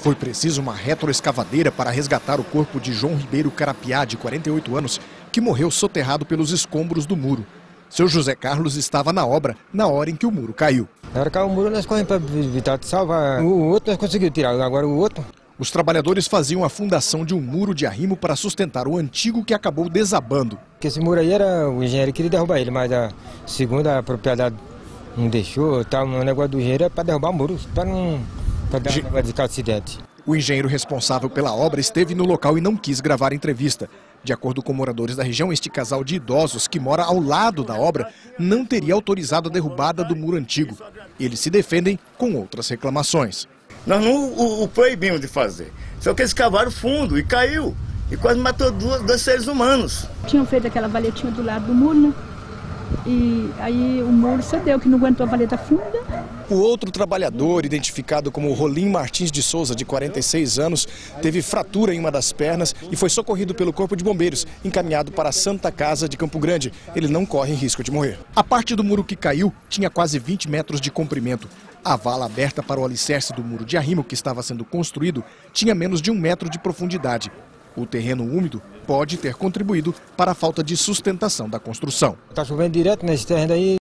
Foi preciso uma retroescavadeira para resgatar o corpo de João Ribeiro Carapiá, de 48 anos, que morreu soterrado pelos escombros do muro. Seu José Carlos estava na obra na hora em que o muro caiu. Na hora que caiu o muro, nós corremos para evitar de salvar. O outro nós conseguimos tirar, agora o outro... Os trabalhadores faziam a fundação de um muro de arrimo para sustentar o antigo que acabou desabando. Esse muro aí era o engenheiro que queria derrubar ele, mas a segunda propriedade não deixou, tal, o negócio do engenheiro é para derrubar o muro, para não O engenheiro responsável pela obra esteve no local e não quis gravar entrevista. De acordo com moradores da região, este casal de idosos que mora ao lado da obra não teria autorizado a derrubada do muro antigo. Eles se defendem com outras reclamações. Nós não o, o proibimos de fazer. Só que eles cavaram fundo e caiu. E quase matou duas, dois seres humanos. Tinham feito aquela valetinha do lado do muro, né? E aí o muro cedeu, que não aguentou a valeta funda. O outro trabalhador, identificado como Rolim Martins de Souza, de 46 anos, teve fratura em uma das pernas e foi socorrido pelo Corpo de Bombeiros, encaminhado para a Santa Casa de Campo Grande. Ele não corre risco de morrer. A parte do muro que caiu tinha quase 20 metros de comprimento. A vala aberta para o alicerce do muro de arrimo que estava sendo construído tinha menos de um metro de profundidade. O terreno úmido pode ter contribuído para a falta de sustentação da construção. Está chovendo direto nesse terreno aí.